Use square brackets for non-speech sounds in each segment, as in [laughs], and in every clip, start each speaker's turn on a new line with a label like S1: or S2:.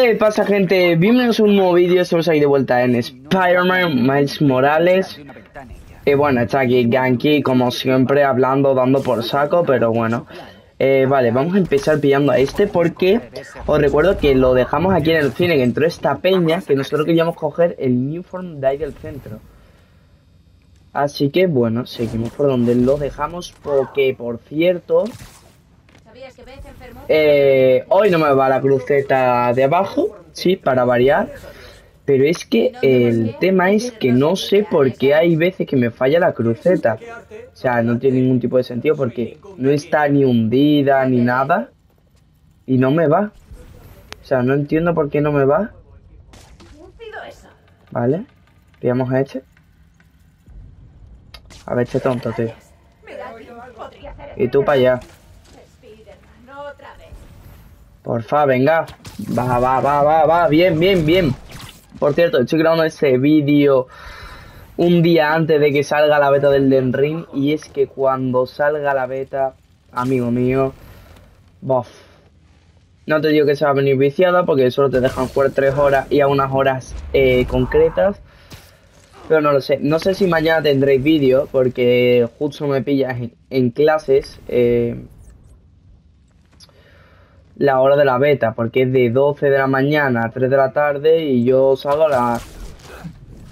S1: ¿Qué pasa gente? Bienvenidos a un nuevo vídeo, estamos aquí de vuelta en Spider-Man Miles Morales. Y bueno, está aquí Ganky como siempre hablando, dando por saco, pero bueno. Eh, Vale, vamos a empezar pillando a este porque os recuerdo que lo dejamos aquí en el cine, que entró esta peña Que nosotros queríamos coger el New Form de ahí del centro. Así que bueno, seguimos por donde lo dejamos porque por cierto eh, hoy no me va la cruceta de abajo, sí, para variar. Pero es que el tema es que no sé por qué hay veces que me falla la cruceta. O sea, no tiene ningún tipo de sentido porque no está ni hundida ni nada. Y no me va. O sea, no entiendo por qué no me va. Vale. Pillamos a este. A ver, este tonto, tío. Y tú para allá. Porfa, venga. Va, va, va, va, va. Bien, bien, bien. Por cierto, estoy grabando ese vídeo un día antes de que salga la beta del Den Ring. Y es que cuando salga la beta, amigo mío, bof. No te digo que se va a venir viciada porque solo te dejan jugar 3 horas y a unas horas eh, concretas. Pero no lo sé. No sé si mañana tendréis vídeo porque justo me pillas en, clases. Eh, la hora de la beta, porque es de 12 de la mañana a 3 de la tarde y yo salgo a,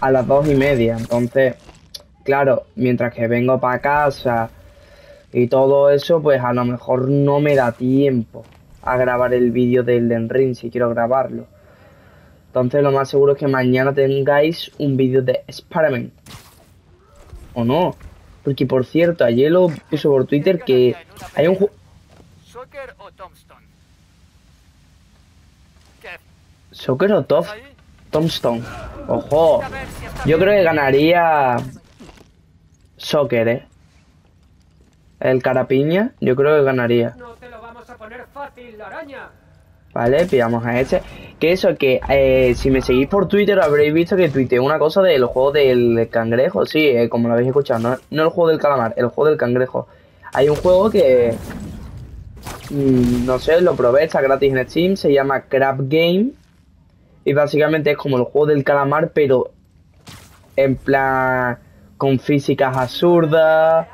S1: a las 2 y media. Entonces, claro, mientras que vengo para casa y todo eso, pues a lo mejor no me da tiempo a grabar el vídeo del Den Ring si quiero grabarlo. Entonces lo más seguro es que mañana tengáis un vídeo de Experiment. ¿O no? Porque por cierto, ayer lo puso por Twitter que hay un. Soccer o Top Tombstone. Ojo. Yo creo que ganaría Soccer, eh. El carapiña, yo creo que ganaría. Vale, pillamos a este. Que eso, que eh, si me seguís por Twitter habréis visto que tuiteé una cosa del juego del cangrejo. Sí, eh, como lo habéis escuchado, no, no el juego del calamar, el juego del cangrejo. Hay un juego que... Mm, no sé, lo probé, está gratis en Steam, se llama Crab Game. Y básicamente es como el juego del calamar, pero en plan con físicas absurdas,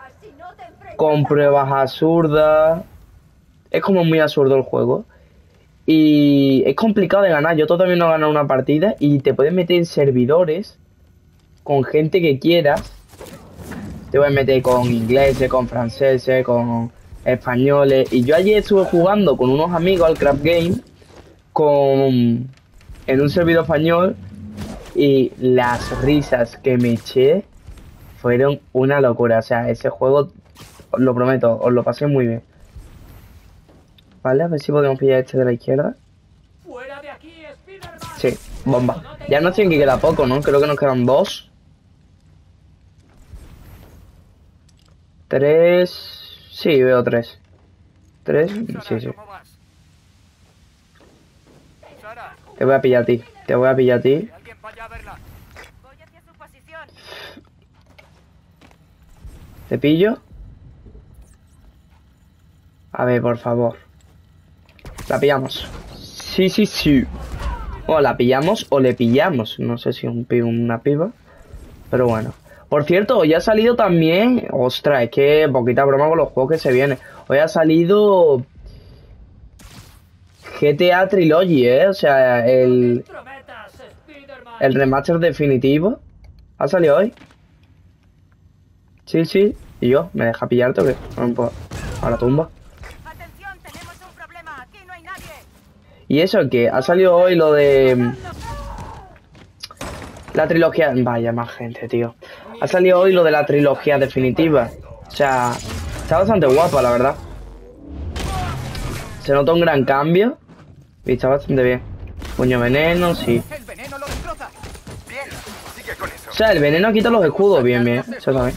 S1: con pruebas absurdas. Es como muy absurdo el juego. Y es complicado de ganar. Yo todavía no he ganado una partida y te puedes meter en servidores con gente que quieras. Te puedes meter con ingleses, con franceses, con españoles. Y yo ayer estuve jugando con unos amigos al Craft Game con en un servidor español y las risas que me eché fueron una locura. O sea, ese juego, os lo prometo, os lo pasé muy bien. Vale, a ver si podemos pillar este de la izquierda. Sí, bomba. Ya no tiene que queda poco, ¿no? Creo que nos quedan dos. Tres... Sí, veo tres. Tres, sí, sí. Te voy a pillar a ti. Te voy a pillar a ti. ¿Te pillo? A ver, por favor. La pillamos. Sí, sí, sí. O la pillamos o le pillamos. No sé si un una piba. Pero bueno. Por cierto, hoy ha salido también... Ostras, es que poquita broma con los juegos que se vienen. Hoy ha salido GTA Trilogy, ¿eh? O sea, el... El remaster definitivo. ¿Ha salido hoy? Sí, sí. ¿Y yo? ¿Me deja pillarte o qué? A la tumba. Y eso que ha salido hoy lo de... La trilogía... Vaya, más gente, tío. Ha salido hoy lo de la trilogía definitiva. O sea, está bastante guapa, la verdad. Se nota un gran cambio. Y está bastante bien. Puño veneno, sí. O sea, el veneno quita los escudos, bien, bien. Eso también.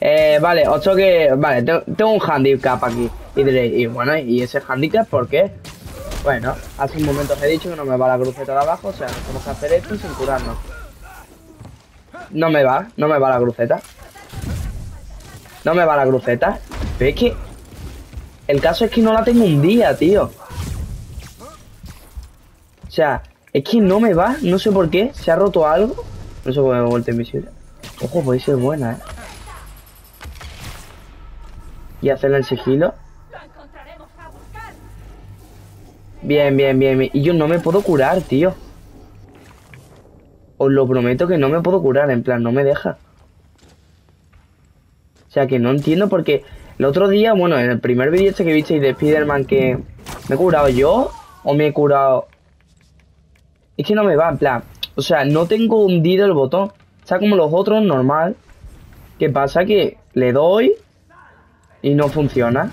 S1: Eh, vale, otro que... Vale, tengo, un handicap aquí. Y diréis, y bueno, ¿y ese handicap por qué? Bueno, hace un momento os he dicho que no me va la cruceta de abajo, o sea, tenemos que hacer esto sin curarnos. No me va, no me va la cruceta. No me va la cruceta. Pero es que... El caso es que no la tengo un día, tío. Sea, es que no me va, no sé por qué. ¿Se ha roto algo? No sé por qué me he vuelto invisible. Ojo, puede ser buena, eh. Y hacerle el sigilo. Bien, bien, bien, bien. Y yo no me puedo curar, tío. Os lo prometo que no me puedo curar, en plan, no me deja. O sea, que no entiendo porque el otro día, bueno, en el primer vídeo este que visteis de Spider-Man que me he curado yo o me he curado... Es que no me va, en plan, o sea, no tengo hundido el botón. O sea, como los otros, normal. ¿Qué pasa? Que le doy y no funciona.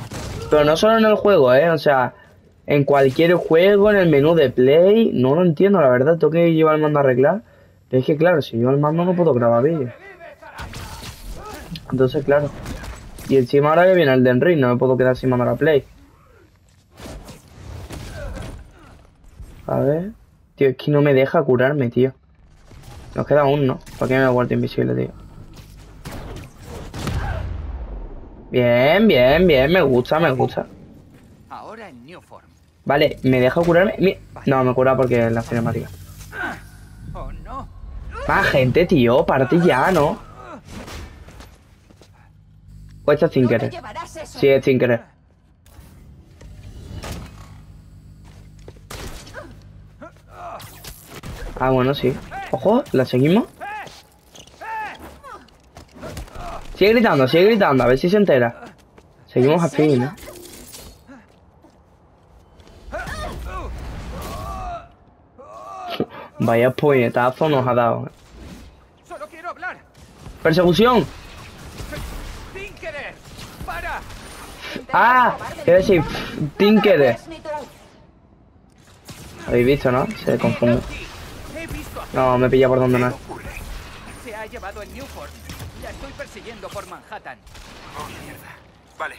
S1: Pero no solo en el juego, ¿eh? O sea, en cualquier juego, en el menú de play, no lo entiendo, la verdad. Tengo que llevar el mando a arreglar. Es que, claro, si yo el mando no puedo grabar vídeos. Entonces, claro. Y encima ahora que viene el Den no me puedo quedar sin mandar a play. A ver. Tío, es que no me deja curarme, tío. Nos queda uno. ¿Para qué me he vuelto invisible, tío? Bien, bien, bien. Me gusta, me gusta.
S2: Ahora en New Form.
S1: Vale, ¿me deja curarme? Mi- No, me cura porque es la cinemática.
S2: Oh no.
S1: Más gente, tío. Parte ya, ¿no? O esto es sin
S3: No
S1: querer. Sí, es sin querer. Ah, bueno, sí. Ojo, ¿la seguimos? Sigue gritando, sigue gritando, a ver si se entera. Seguimos a fin, ¿no? [laughs] Vaya puñetazo nos ha dado.
S2: Solo quiero hablar.
S1: ¡Persecución!
S2: Para.
S1: ¡Ah! Quiero decir, Tinker.
S3: Ni tú.
S1: Habéis visto, ¿no? Se confunde. No, me pilla por donde no.
S2: Se ha llevado el Newport. La estoy persiguiendo por Manhattan.
S4: Oh, mierda. Vale.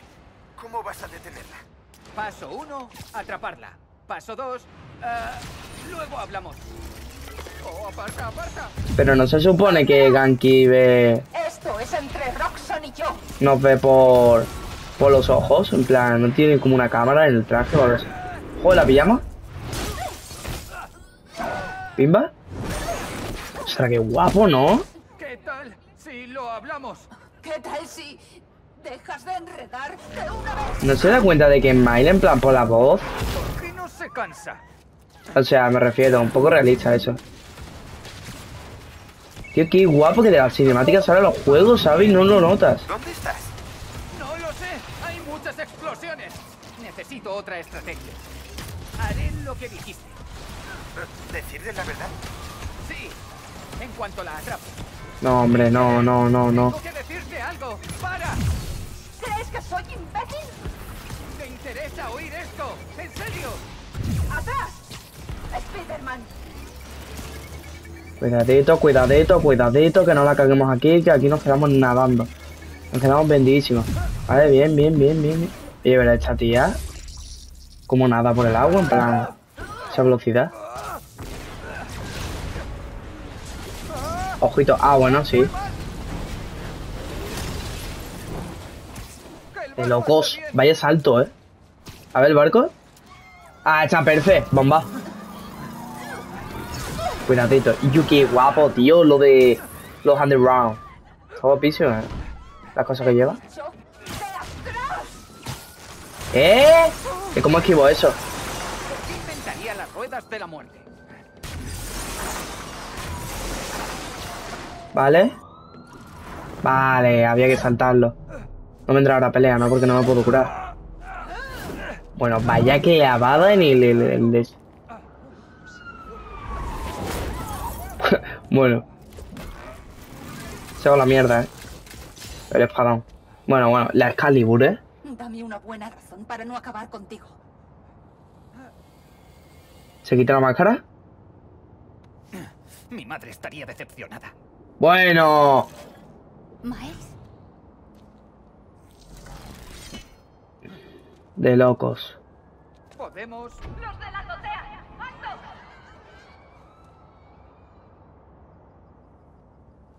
S4: ¿Cómo vas a detenerla?
S2: Paso 1, atraparla. Paso 2, luego hablamos. Oh, aparta, aparta.
S1: Pero no se supone que Ganki ve,
S3: Esto es entre Roxon y yo.
S1: nos ve por, por los ojos. En plan, no tiene como una cámara en el traje o algo así. Joder, ¿la pillamos? ¿Pimba? O sea, qué guapo, ¿no?
S2: ¿Qué tal si lo hablamos?
S3: ¿Qué tal si dejas de enredar de una vez?
S1: ¿No se da cuenta de que Smile, en plan, por la voz?
S2: ¿Por qué no se cansa?
S1: O sea, me refiero, un poco realista eso. Tío, qué guapo que de las cinemáticas salen los juegos, ¿sabes? Y no lo notas.
S4: ¿Dónde estás?
S2: No lo sé. Hay muchas explosiones. Necesito otra estrategia. Haré lo que dijiste.
S4: ¿Decirle la verdad?
S2: En cuanto la atrapo.
S1: No, hombre, no, no, no, no.
S2: Tengo que decirte algo. ¡Para!
S3: ¿Crees que soy imbécil?
S2: ¿Te interesa oír esto? ¿En serio?
S3: ¡Atrás! Spiderman,
S1: Cuidadito, cuidadito, cuidadito, que no la caguemos aquí, que aquí nos quedamos nadando. Nos quedamos bendísimos. Vale, bien, bien, bien, bien. Oye, pero esta tía, como nada por el agua, en plan, esa velocidad. Ojito, ah, bueno, sí. De locos.
S2: está.
S1: Vaya salto, eh. A ver el barco. Ah, está perfecto, bomba. Cuidadito. Y yo qué guapo, tío, lo de los underground. Todo piso, eh. Las cosas que lleva. ¿Eh? ¿Y cómo esquivo eso?
S2: ¿Por qué inventaría las ruedas de la muerte?
S1: ¿Vale? Vale, había que saltarlo. No vendrá ahora pelea, ¿no? Porque no me puedo curar. Bueno, vaya que lavada en el... el- el de- [laughs] bueno. Se va la mierda, ¿eh? El espadón. Bueno, bueno, la Excalibur, ¿eh?
S3: Dame una buena razón para no acabar contigo.
S1: ¿Se quita la máscara?
S2: Mi madre estaría decepcionada.
S1: Bueno.
S3: Miles,
S1: De locos.
S2: Podemos...
S3: los de la azotea. ¡Alto!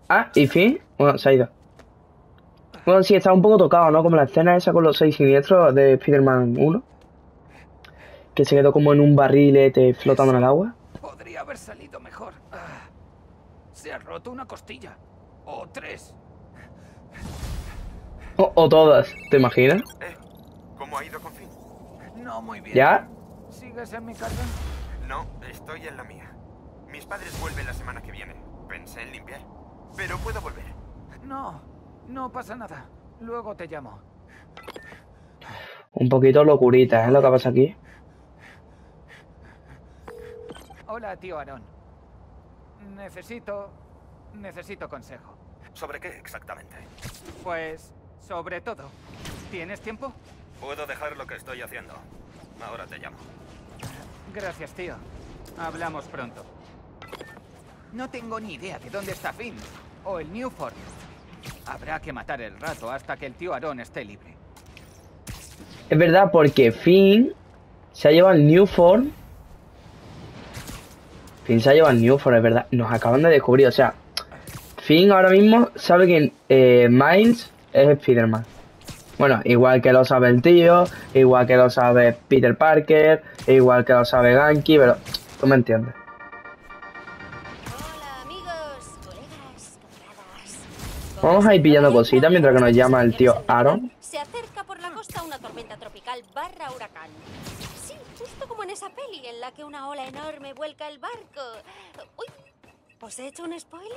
S1: Ah, ¿y fin? Bueno, se ha ido. Bueno, sí, está un poco tocado, ¿no? Como la escena esa con los seis siniestros de Spider-Man 1. Que se quedó como en un barrilete flotando en el agua.
S2: Podría haber salido mejor. Se ha roto una costilla. O tres.
S1: O, o todas, ¿te imaginas?
S4: ¿Eh? ¿Cómo ha ido con Finn?
S2: No muy bien.
S1: ¿Ya?
S2: ¿Sigues en mi carga?
S4: No, estoy en la mía. Mis padres vuelven la semana que viene. Pensé en limpiar. Pero puedo volver.
S2: No, no pasa nada. Luego te llamo.
S1: Un poquito locurita, ¿eh? Lo que pasa aquí.
S2: Hola, tío Aarón. Necesito... Necesito consejo.
S4: ¿Sobre qué exactamente?
S2: Pues, sobre todo. ¿Tienes tiempo?
S4: Puedo dejar lo que estoy haciendo. Ahora te llamo.
S2: Gracias, tío. Hablamos pronto. No tengo ni idea de dónde está Finn. O el Newford. Habrá que matar el rato hasta que el tío Aarón esté libre.
S1: Es verdad, porque Finn se ha llevado el Newford. Finn se ha llevado el Newford, es verdad. Nos acaban de descubrir, o sea, Finn ahora mismo sabe que eh, Miles es Spider-Man. Bueno, igual que lo sabe el tío, igual que lo sabe Peter Parker, igual que lo sabe Ganky, pero tú me entiendes. Vamos a ir pillando cositas mientras que nos llama el tío Aaron.
S5: Se acerca por la costa una tormenta tropical barra huracán. Esa peli en la que una ola enorme vuelca el barco. Uy, ¿os he hecho un spoiler?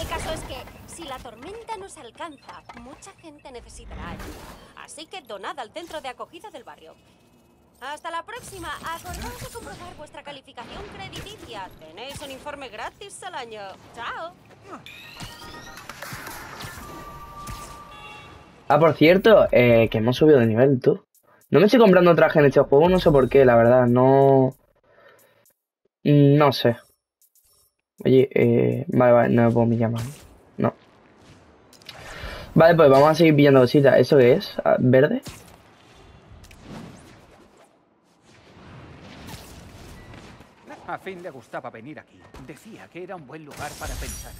S5: El caso es que si la tormenta nos alcanza, mucha gente necesitará ayuda. Así que donad al centro de acogida del barrio. Hasta la próxima. Acordaos de comprobar vuestra calificación crediticia. Tenéis un informe gratis al año. Chao.
S1: Ah, por cierto, eh, que hemos subido de nivel, tú. No me estoy comprando traje en este juego, no sé por qué, la verdad, no... No sé. Oye, eh... Vale, vale, no me puedo me llamar. No. Vale, pues vamos a seguir pillando cositas. ¿Eso qué es? Ah, ¿Verde?
S2: A Finn le gustaba venir aquí. Decía que era un buen lugar para pensar.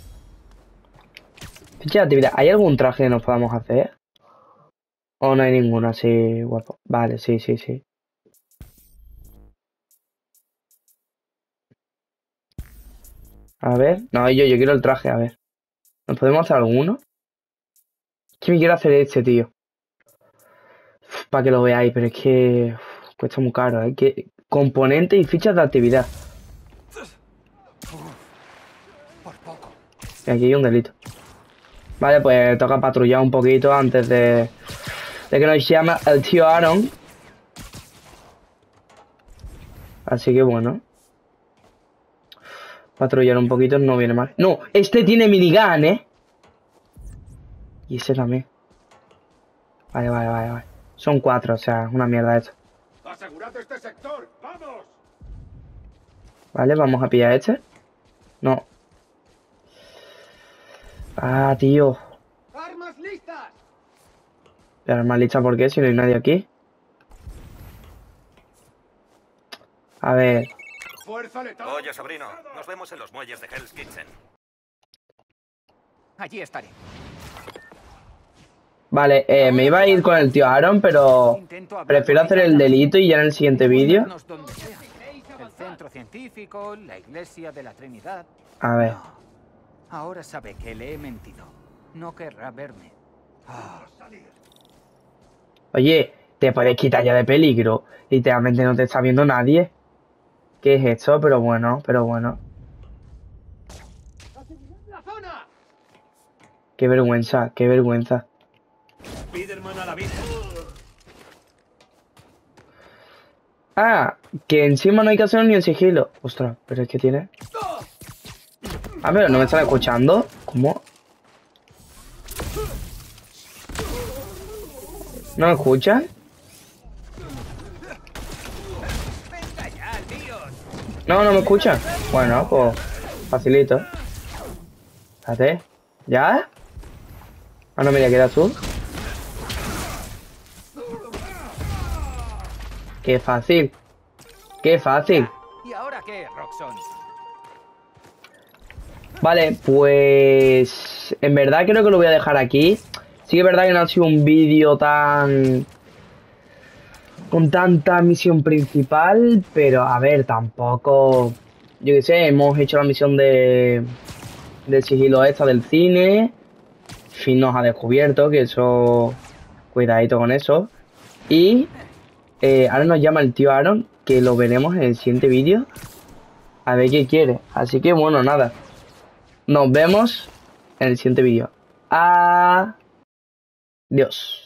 S1: De actividad. ¿Hay algún traje que nos podamos hacer? ¿O no hay ninguno así guapo? Vale, sí, sí, sí. A ver. No, yo, yo quiero el traje, a ver. ¿Nos podemos hacer alguno? Es que me quiero hacer este, tío. Para que lo veáis, pero es que cuesta muy caro, ¿eh? Que componentes y fichas de actividad. Y aquí hay un delito. Vale, pues toca patrullar un poquito antes de, de que nos llame el tío Aaron. Así que bueno. Patrullar un poquito no viene mal. No, este tiene minigun, ¿eh? Y ese también. Vale, vale, vale, vale. Son cuatro, o sea, una mierda esto.
S6: ¡Asegurad este sector! ¡Vamos!
S1: Vale, vamos a pillar este. No. Ah, tío. Pero más lista, ¿por qué? Si no hay nadie aquí. A ver.
S6: ¡Fuerza letal!
S4: Oye, sobrino, nos vemos en los muelles de Hell's Kitchen.
S2: Allí estaré.
S1: Vale, eh, me iba a ir con el tío Aaron, pero prefiero hacer el delito y ya en el siguiente vídeo.
S2: El centro científico, la iglesia de la Trinidad.
S1: A ver.
S2: Ahora sabe que le he mentido. No querrá verme. Ah,
S1: Oye, te puedes quitar ya de peligro. Literalmente no te está viendo nadie. ¿Qué es esto? Pero bueno, pero bueno. Qué vergüenza, qué vergüenza. Ah, que encima no hay que hacer ni en sigilo. Ostras, pero es que tiene. Ah, pero no me están escuchando. ¿Cómo? ¿No me escuchan? No, no me escuchan. Bueno, pues facilito. Espérate. ¿Ya? Ah, no, mira, queda tú. Qué fácil. Qué fácil.
S2: ¿Y ahora qué, Roxon?
S1: Vale, pues en verdad creo que lo voy a dejar aquí. Sí es verdad que no ha sido un vídeo tan... con tanta misión principal, pero a ver, tampoco yo qué sé, hemos hecho la misión de del sigilo esta del cine. Finn nos ha descubierto, que eso. Cuidadito con eso. Y eh, ahora nos llama el tío Aaron, que lo veremos en el siguiente vídeo. A ver qué quiere. Así que bueno, nada. Nos vemos en el siguiente vídeo. Adiós.